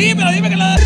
Sí, pero dime que la.